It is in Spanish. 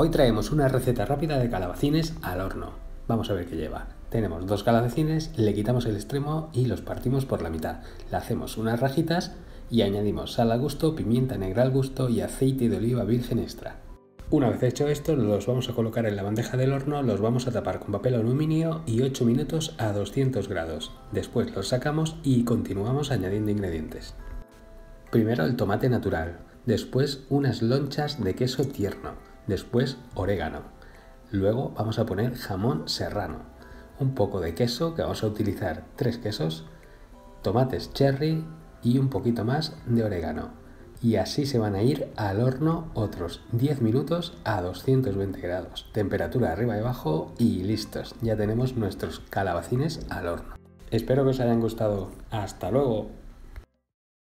Hoy traemos una receta rápida de calabacines al horno. Vamos a ver qué lleva. Tenemos dos calabacines, le quitamos el extremo y los partimos por la mitad. Le hacemos unas rajitas y añadimos sal al gusto, pimienta negra al gusto y aceite de oliva virgen extra. Una vez hecho esto, los vamos a colocar en la bandeja del horno, los vamos a tapar con papel aluminio y 8 minutos a 200 grados. Después los sacamos y continuamos añadiendo ingredientes. Primero el tomate natural, después unas lonchas de queso tierno, después orégano. Luego vamos a poner jamón serrano, un poco de queso, que vamos a utilizar tres quesos, tomates cherry y un poquito más de orégano. Y así se van a ir al horno otros 10 minutos a 220 grados. Temperatura arriba y abajo y listos. Ya tenemos nuestros calabacines al horno. Espero que os hayan gustado. Hasta luego.